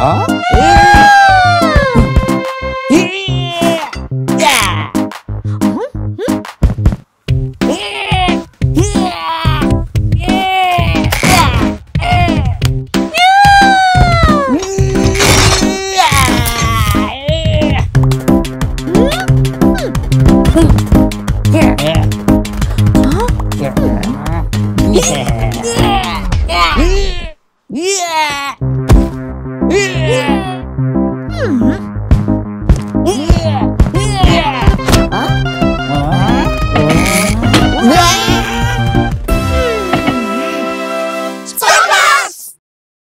어? Yeah!